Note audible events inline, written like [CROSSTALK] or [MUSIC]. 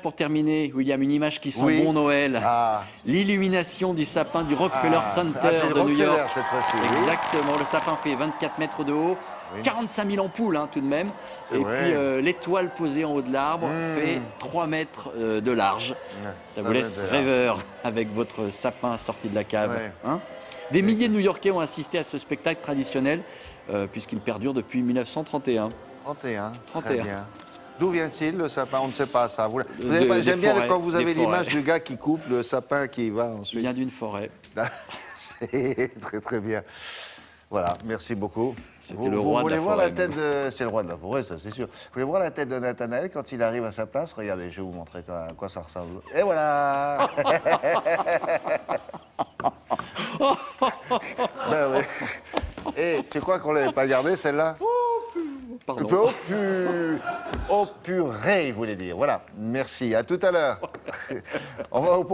pour terminer, William, une image qui sent Oui. bon Noël. Ah. L'illumination du sapin du Rockefeller Ah, Center ah, de New York. cette. Exactement, le sapin fait 24 mètres de haut, 45 000 ampoules hein, tout de même. Et vrai. puis euh, l'étoile posée en haut de l'arbre fait 3 mètres euh, de large. Ça vous laisse rêveur [LAUGHS] avec votre sapin sorti de la cave. Ouais. hein. Des milliers de New-Yorkais ont assisté à ce spectacle traditionnel euh, puisqu'il perdure depuis 1931. 31. 31. Très bien. D'où vient-il le sapin? On ne sait pas ça. Vous, vous De- avez pas- des J'aime bien forêts, quand vous avez l'image du gars qui coupe le sapin qui va Il ensuite. vient d'une forêt. [LAUGHS] C'est très très bien. Voilà, merci beaucoup. Vous, le vous roi de voulez la voir forêt, la tête de... C'est le roi de la forêt, ça c'est sûr. Vous voulez voir la tête de Nathanaël quand il arrive à sa place? Regardez, je vais vous montrer à quoi ça ressemble. Et voilà [LAUGHS] [LAUGHS] Ben oui. Et tu crois qu'on l'avait pas gardée celle-là? Pardon. Oh, pu... [LAUGHS] oh purée, il voulait dire. Voilà, merci. À tout à l'heure. Au revoir au